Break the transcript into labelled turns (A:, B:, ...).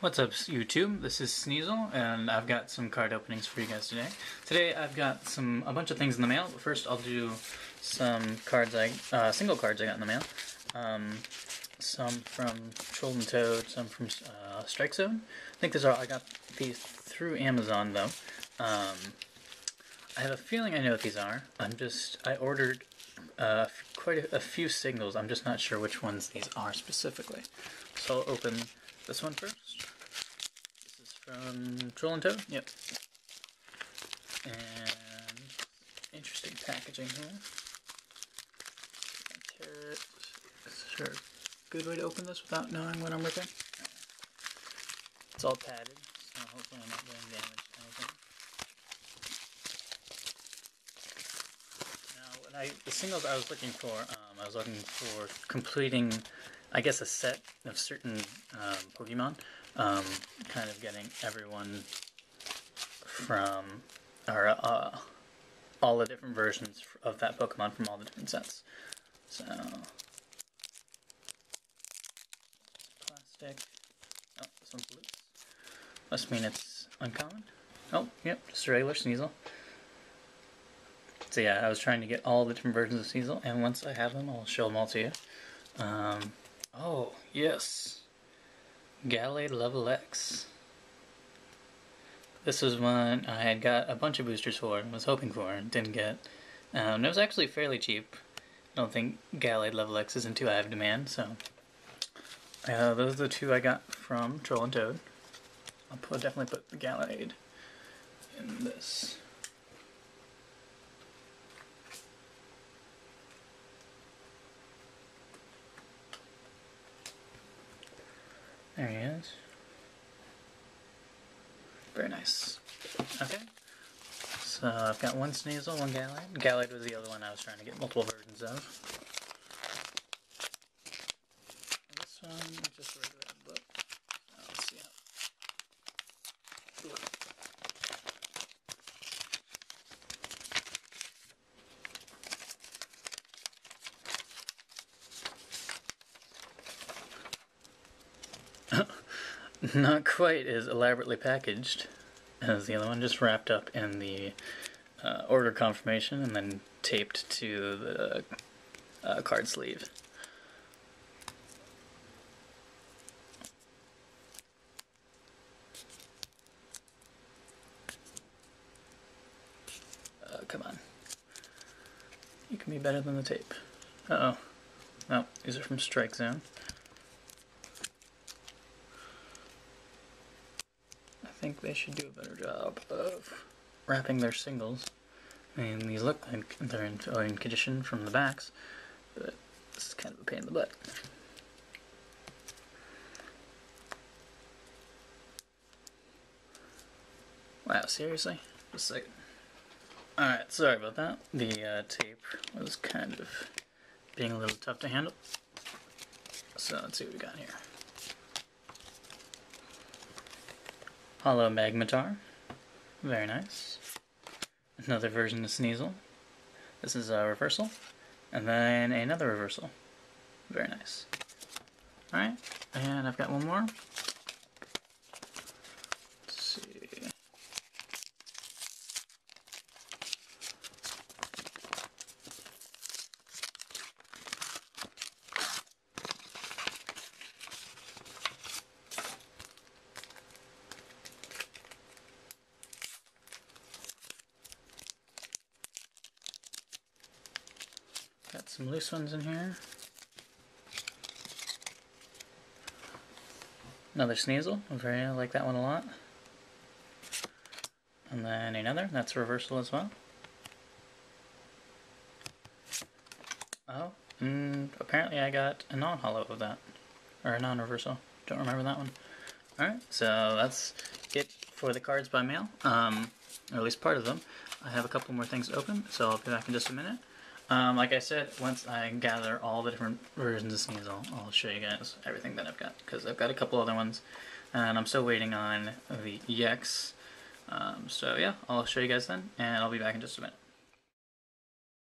A: What's up YouTube? This is Sneasel and I've got some card openings for you guys today. Today I've got some a bunch of things in the mail, but first I'll do some cards I uh, single cards I got in the mail. Um, some from Troll and Toad, some from uh, Strike Zone. I think these are I got these through Amazon though. Um, I have a feeling I know what these are. I'm just I ordered uh, quite a, a few signals. I'm just not sure which ones these are specifically. So I'll open this one first. This is from Troll and Toad. Yep. And interesting packaging here. Tear it. Is there a good way to open this without knowing what I'm ripping? It's all padded, so hopefully I'm not doing damage to anything. I, the singles I was looking for, um, I was looking for completing I guess a set of certain um, Pokemon, um, kind of getting everyone from, or uh, all the different versions of that Pokemon from all the different sets. So, plastic. Oh, this one's loose. Must mean it's uncommon. Oh, yep, just a regular Sneasel. So yeah, I was trying to get all the different versions of Sneasel, and once I have them, I'll show them all to you. Um, Oh, yes. Gallade Level X. This was one I had got a bunch of boosters for and was hoping for and didn't get. Um, it was actually fairly cheap. I don't think Gallade Level X is in too high of demand, so. Uh, those are the two I got from Troll and Toad. I'll put, definitely put the Gallade in this. There he is. Very nice. Okay. So I've got one Sneasel, one Gallade. Gallade was the other one I was trying to get multiple versions of. This one, just regular book. Let's see how. Not quite as elaborately packaged as the other one, just wrapped up in the uh, order confirmation and then taped to the uh, card sleeve. Uh, come on. You can be better than the tape. Uh oh. No, these are from Strike Zone. Think they should do a better job of wrapping their singles. I mean, these look like they're in fine condition from the backs, but this is kind of a pain in the butt. Wow, seriously? Just a second. Alright, sorry about that. The uh, tape was kind of being a little tough to handle. So let's see what we got here. Holo Magmortar. Very nice. Another version of Sneasel. This is a reversal. And then another reversal. Very nice. Alright, and I've got one more. Got some loose ones in here. Another Sneasel, very I like that one a lot. And then another, that's reversal as well. Oh, and apparently I got a non-holo of that. Or a non-reversal. Don't remember that one. Alright, so that's it for the cards by mail. Um, or at least part of them. I have a couple more things open, so I'll be back in just a minute. Um, like I said, once I gather all the different versions of Sneasel, I'll show you guys everything that I've got, because I've got a couple other ones, and I'm still waiting on the EX. Um, so yeah, I'll show you guys then, and I'll be back in just a minute.